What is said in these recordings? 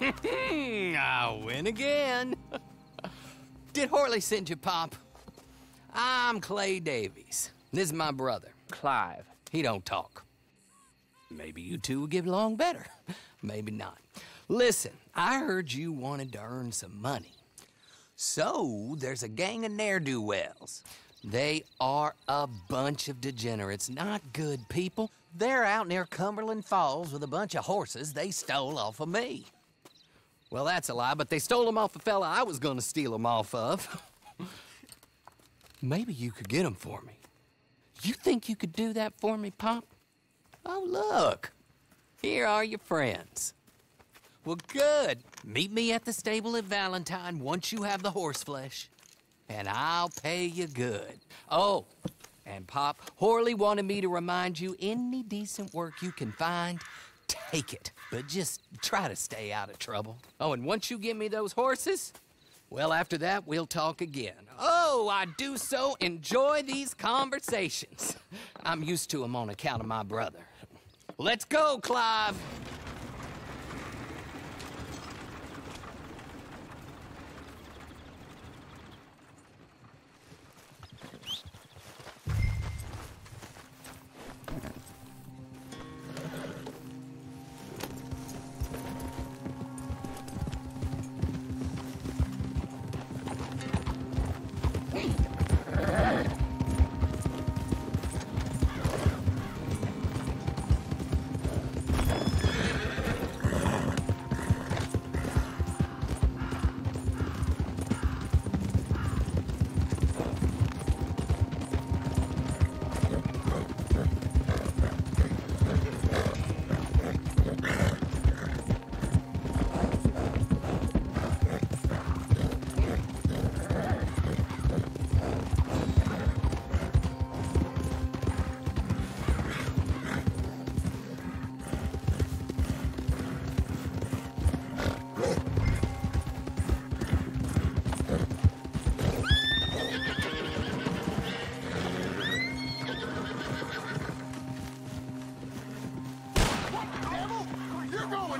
Hmm, I win again. Did Horley send you, Pop? I'm Clay Davies. This is my brother. Clive. He don't talk. Maybe you two will get along better. Maybe not. Listen, I heard you wanted to earn some money. So, there's a gang of ne'er-do-wells. They are a bunch of degenerates, not good people. They're out near Cumberland Falls with a bunch of horses they stole off of me. Well, that's a lie, but they stole them off a fella I was gonna steal them off of. Maybe you could get them for me. You think you could do that for me, Pop? Oh, look. Here are your friends. Well, good. Meet me at the stable at Valentine once you have the horse flesh. And I'll pay you good. Oh, and Pop, Horley wanted me to remind you any decent work you can find, take it. But just try to stay out of trouble. Oh, and once you give me those horses, well, after that, we'll talk again. Oh, I do so enjoy these conversations. I'm used to them on account of my brother. Let's go, Clive.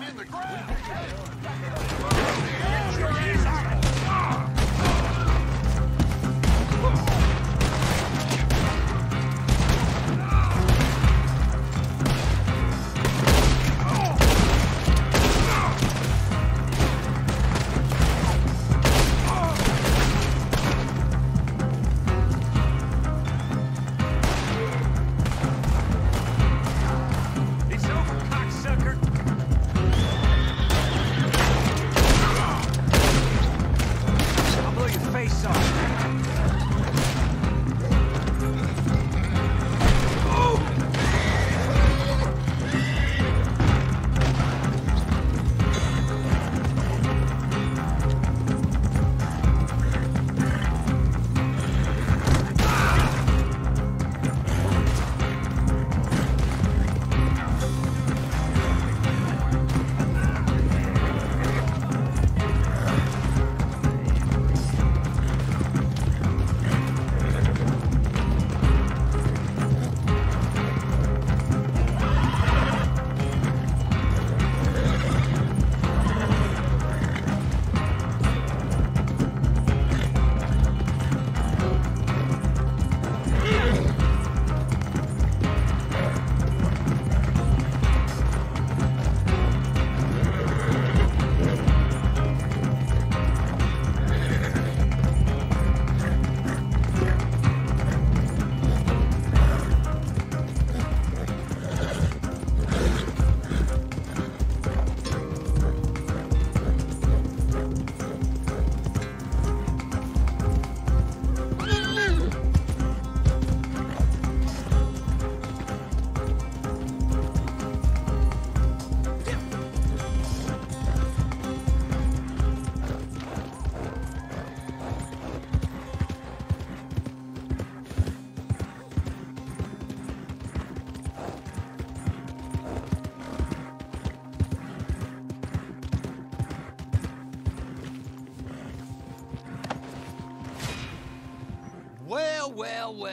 In the ground!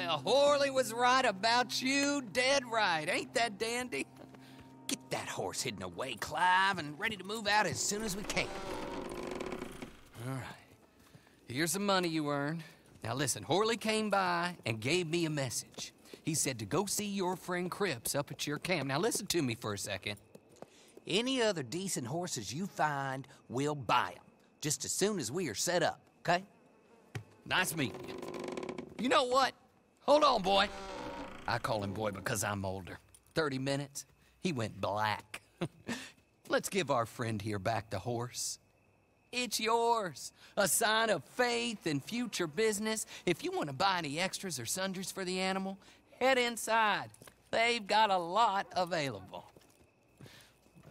Well. Horley was right about you, dead right. Ain't that dandy? Get that horse hidden away, Clive, and ready to move out as soon as we can. All right. Here's the money you earned. Now listen, Horley came by and gave me a message. He said to go see your friend Cripps up at your camp. Now listen to me for a second. Any other decent horses you find, we'll buy them. Just as soon as we are set up, okay? Nice meeting you. You know what? Hold on, boy. I call him boy because I'm older. 30 minutes, he went black. Let's give our friend here back the horse. It's yours. A sign of faith and future business. If you want to buy any extras or sundries for the animal, head inside. They've got a lot available.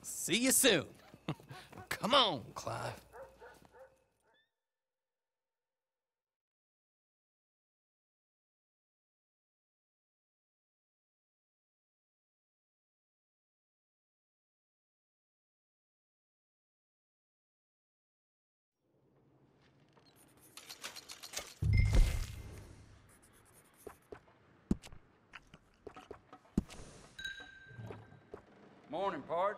See you soon. Come on, Clive. Morning, Pard.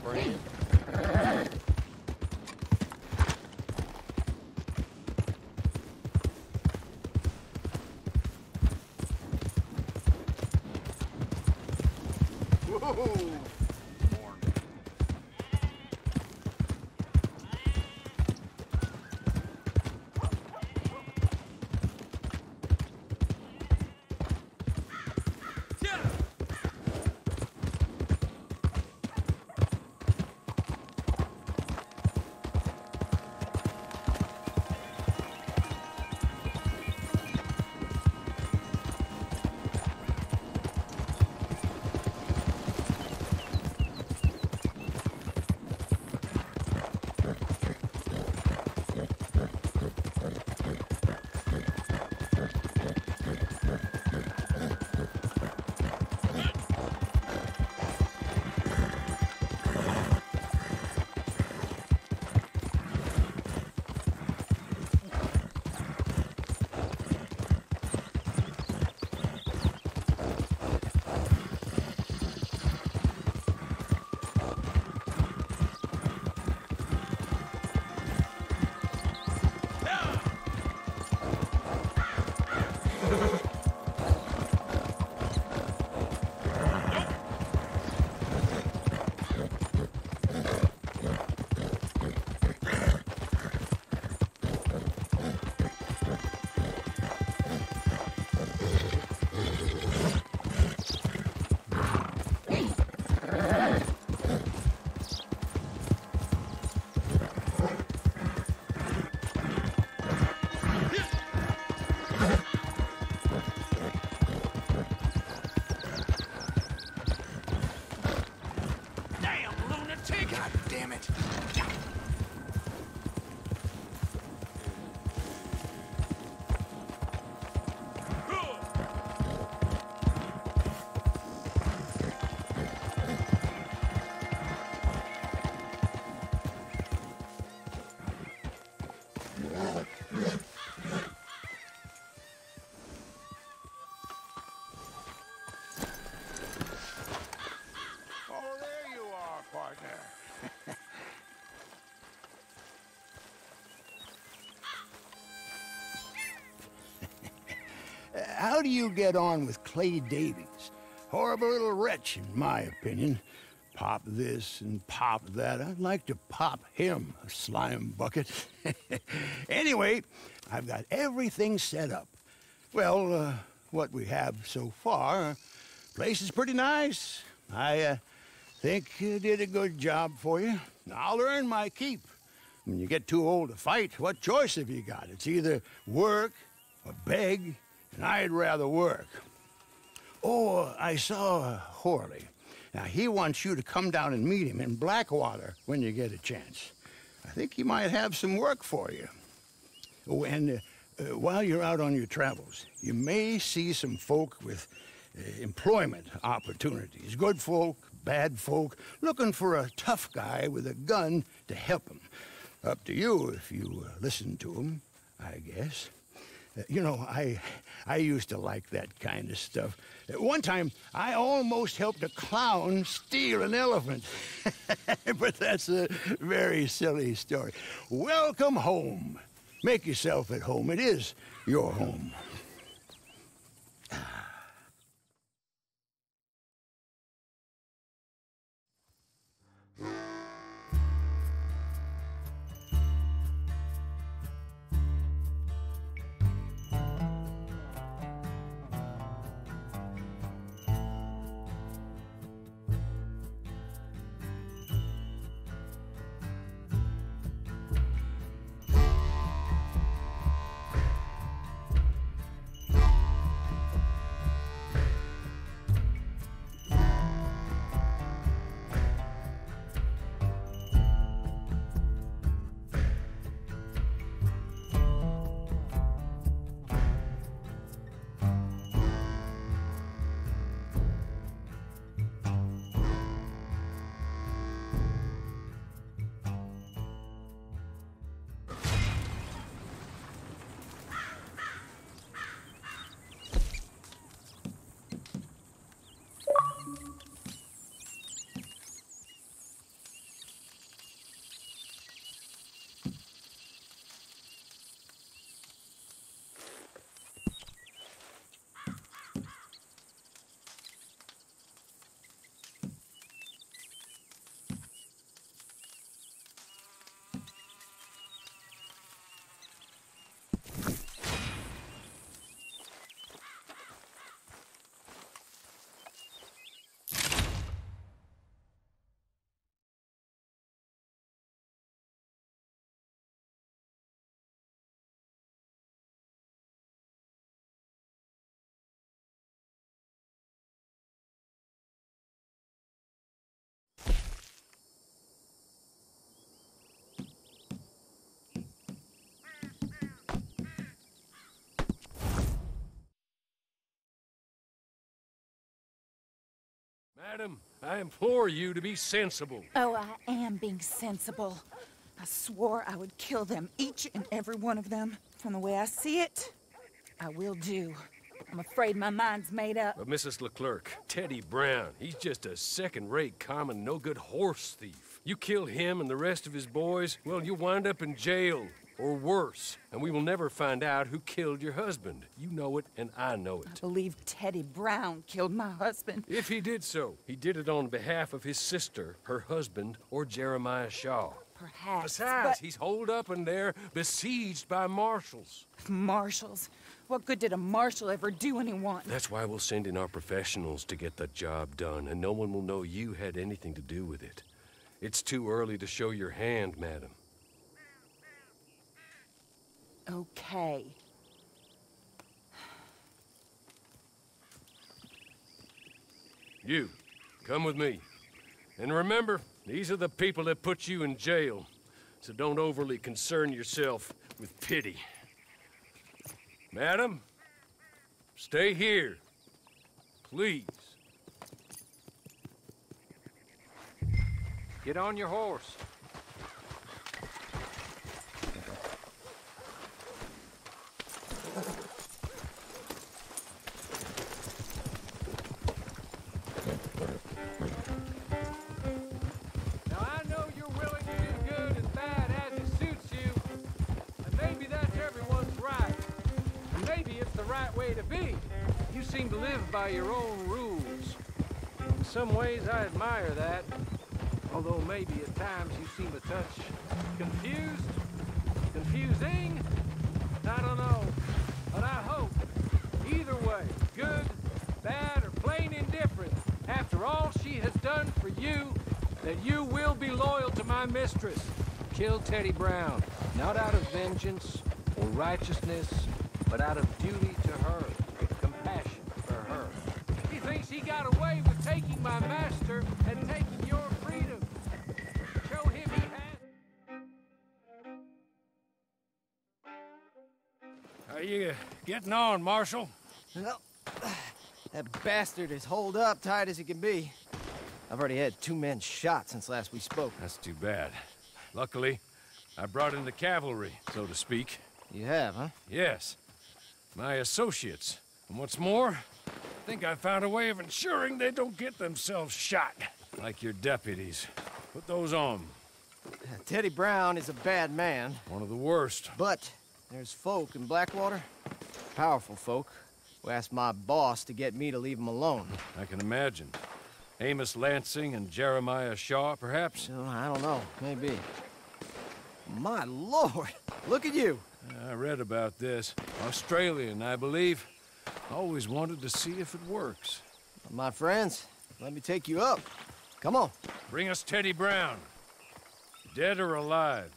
Friend. Whoa! How do you get on with Clay Davies? Horrible little wretch, in my opinion. Pop this and pop that. I'd like to pop him, a slime bucket. anyway, I've got everything set up. Well, uh, what we have so far, place is pretty nice. I uh, think you did a good job for you. I'll earn my keep. When you get too old to fight, what choice have you got? It's either work or beg, and I'd rather work. Oh, I saw Horley. Now, he wants you to come down and meet him in Blackwater when you get a chance. I think he might have some work for you. Oh, and uh, uh, while you're out on your travels, you may see some folk with uh, employment opportunities. Good folk, bad folk, looking for a tough guy with a gun to help them. Up to you if you uh, listen to them, I guess. You know, I, I used to like that kind of stuff. Uh, one time, I almost helped a clown steal an elephant. but that's a very silly story. Welcome home. Make yourself at home. It is your home. Madam, I implore you to be sensible. Oh, I am being sensible. I swore I would kill them, each and every one of them. From the way I see it, I will do. I'm afraid my mind's made up. But Mrs. LeClerk, Teddy Brown, he's just a second-rate, common, no-good horse thief. You kill him and the rest of his boys, well, you'll wind up in jail or worse. And we will never find out who killed your husband. You know it, and I know it. I believe Teddy Brown killed my husband. If he did so, he did it on behalf of his sister, her husband, or Jeremiah Shaw. Perhaps, Besides, but... he's holed up in there, besieged by marshals. Marshals? What good did a marshal ever do anyone? That's why we'll send in our professionals to get the job done, and no one will know you had anything to do with it. It's too early to show your hand, madam. Okay. You, come with me. And remember, these are the people that put you in jail. So don't overly concern yourself with pity. Madam, stay here. Please. Get on your horse. Now I know you're willing to do good and bad as it suits you, and maybe that's everyone's right. And maybe it's the right way to be. seem to live by your own rules. In some ways, I admire that. Although maybe at times you seem a touch confused, confusing. I don't know. But I hope, either way, good, bad, or plain indifferent, after all she has done for you, that you will be loyal to my mistress. Kill Teddy Brown, not out of vengeance or righteousness, but out of duty to her, compassion for her. He thinks he got away with taking my master and taking your freedom. You getting on, Marshal? Well, that bastard is holed up tight as he can be. I've already had two men shot since last we spoke. That's too bad. Luckily, I brought in the cavalry, so to speak. You have, huh? Yes, my associates. And what's more, I think I found a way of ensuring they don't get themselves shot. Like your deputies. Put those on. Teddy Brown is a bad man, One of the worst. but there's folk in Blackwater, powerful folk, who asked my boss to get me to leave them alone. I can imagine. Amos Lansing and Jeremiah Shaw, perhaps? I don't know, maybe. My lord, look at you. I read about this. Australian, I believe. Always wanted to see if it works. My friends, let me take you up. Come on. Bring us Teddy Brown. Dead or alive.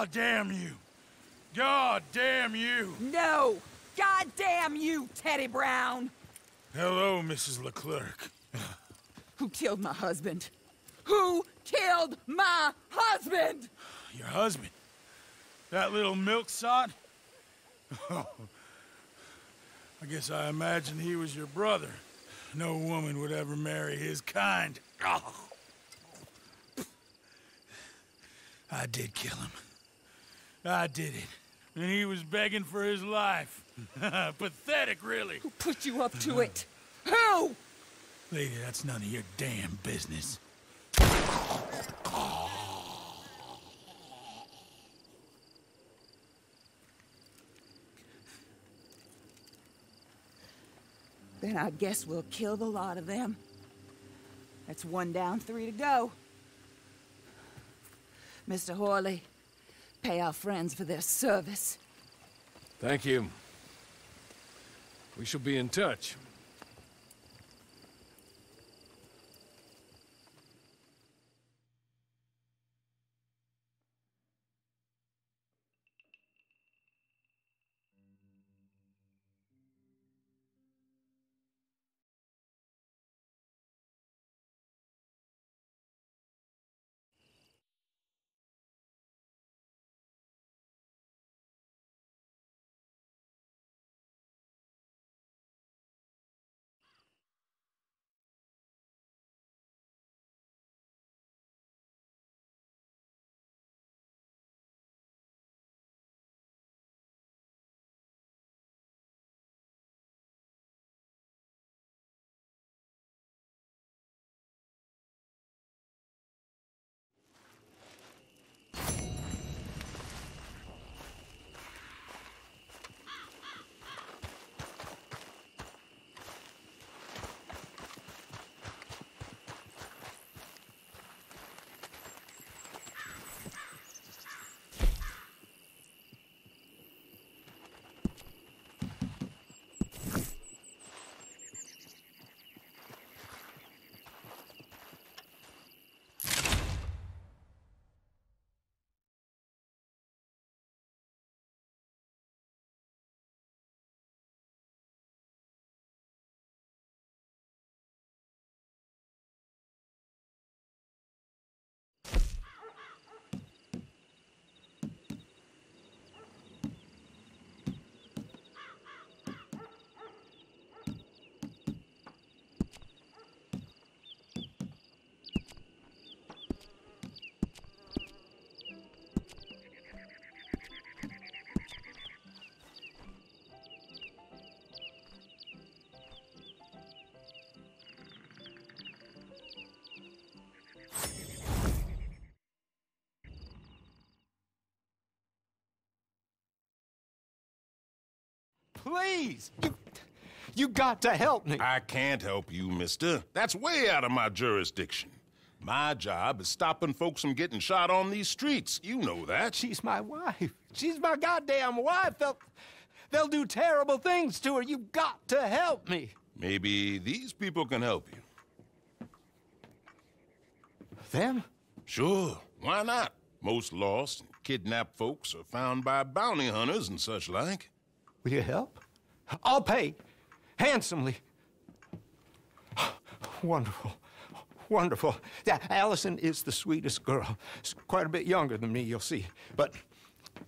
God damn you! God damn you! No! God damn you, Teddy Brown! Hello, Mrs. LeClerk. Who killed my husband? Who killed my husband? Your husband? That little milksot? Oh, I guess I imagined he was your brother. No woman would ever marry his kind. Oh. I did kill him. I did it. And he was begging for his life. Pathetic, really. Who put you up to it? Who? Lady, that's none of your damn business. Then I guess we'll kill the lot of them. That's one down, three to go. Mr. Horley, pay our friends for their service. Thank you. We shall be in touch. Please. You, you got to help me. I can't help you, mister. That's way out of my jurisdiction. My job is stopping folks from getting shot on these streets. You know that. She's my wife. She's my goddamn wife. They'll, they'll do terrible things to her. You got to help me. Maybe these people can help you. Them? Sure, why not? Most lost and kidnapped folks are found by bounty hunters and such like. Will you help? I'll pay handsomely. Wonderful. Wonderful. Yeah, Allison is the sweetest girl. She's quite a bit younger than me, you'll see. But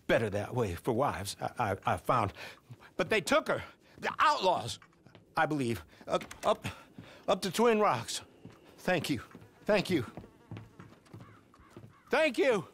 better that way for wives, I, I, I found. But they took her. The outlaws, I believe. Up, up, up to Twin Rocks. Thank you. Thank you. Thank you.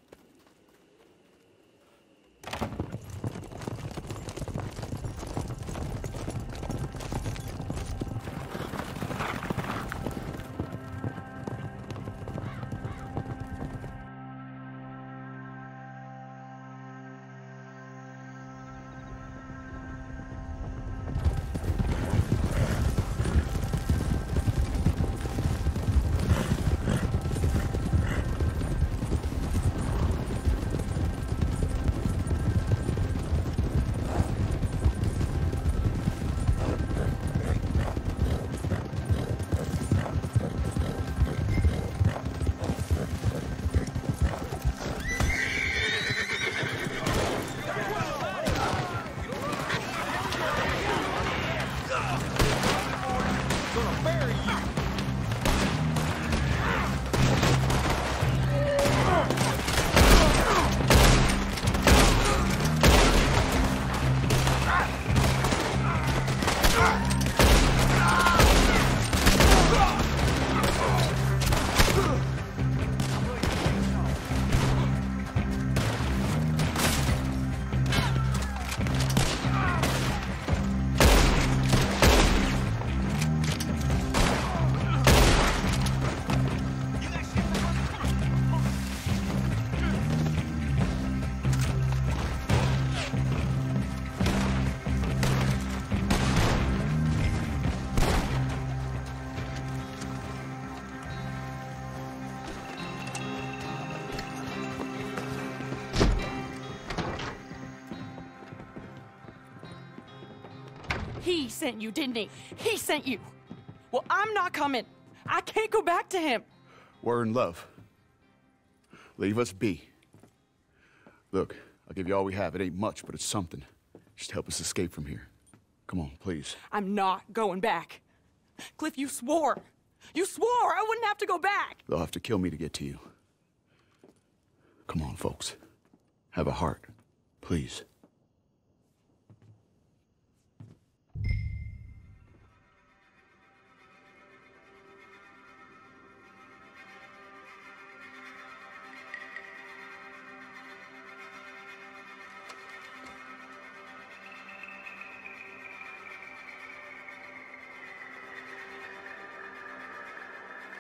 Sent you, didn't he? He sent you. Well, I'm not coming. I can't go back to him. We're in love. Leave us be. Look, I'll give you all we have. It ain't much, but it's something. Just help us escape from here. Come on, please. I'm not going back. Cliff, you swore. You swore I wouldn't have to go back. They'll have to kill me to get to you. Come on, folks. Have a heart. Please.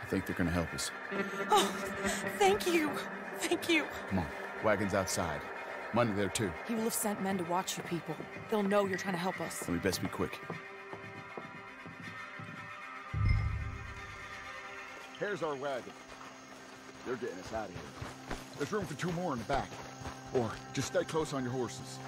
Think they're gonna help us. Oh, thank you. Thank you. Come on. Wagon's outside. Money there, too. He will have sent men to watch you people. They'll know you're trying to help us. Then we best be quick. Here's our wagon. They're getting us out of here. There's room for two more in the back. Or just stay close on your horses.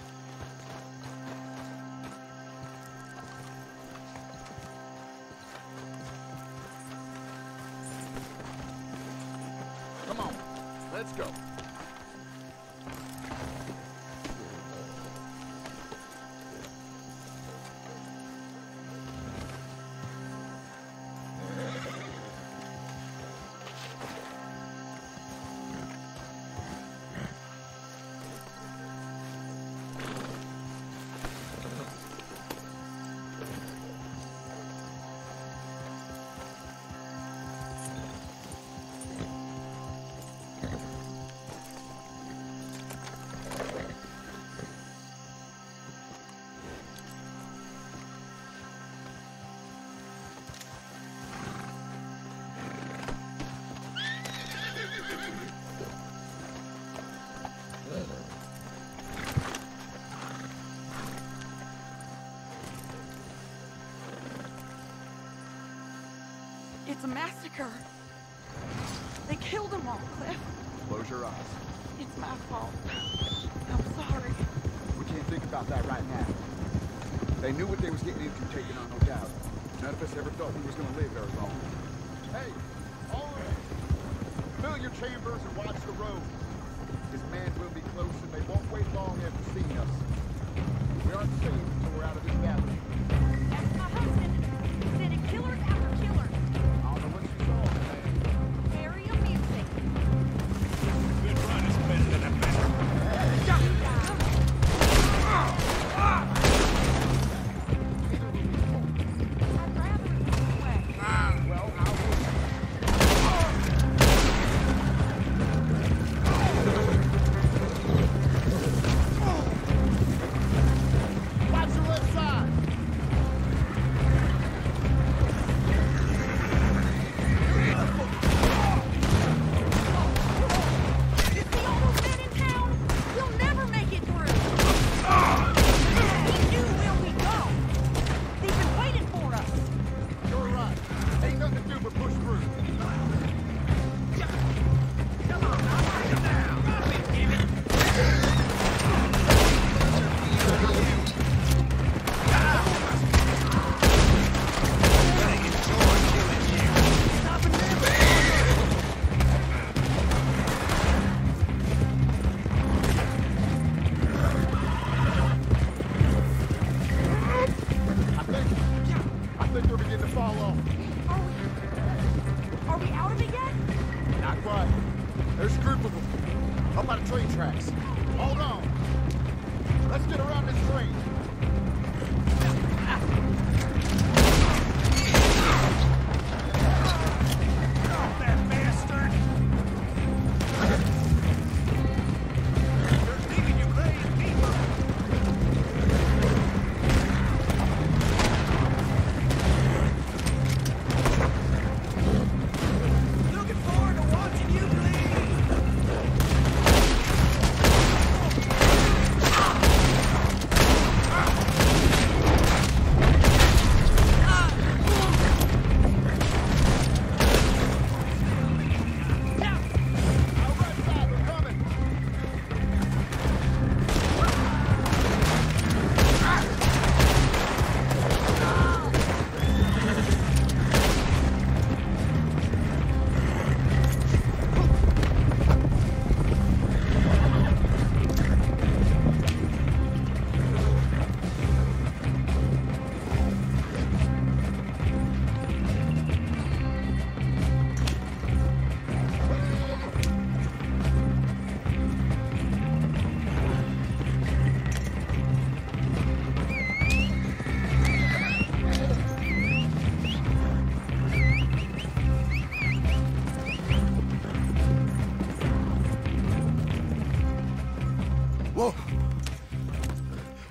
It's a massacre. They killed them all, Cliff. Close your eyes. It's my fault. I'm sorry. We can't think about that right now. They knew what they was getting into taking on, no doubt. None of us ever thought we was gonna live very long. Hey, all of you, fill your chambers and watch the road. His man will be close and they won't wait long after seeing us. We aren't safe until we're out of this valley. That's my husband. Sending killers after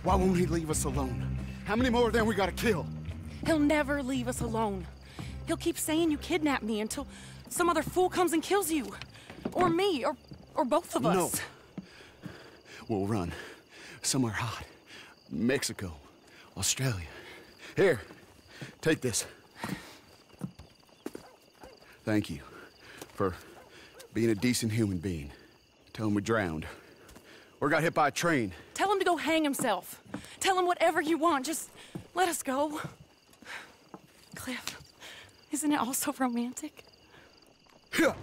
Why won't he leave us alone? How many more of them we gotta kill? He'll never leave us alone. He'll keep saying you kidnapped me until some other fool comes and kills you. Or me, or or both of us. No. We'll run. Somewhere hot. Mexico. Australia. Here. Take this. Thank you for being a decent human being. Tell him we drowned. Or got hit by a train. Tell him to go hang himself. Tell him whatever you want. Just let us go. Cliff, isn't it all so romantic? Yeah.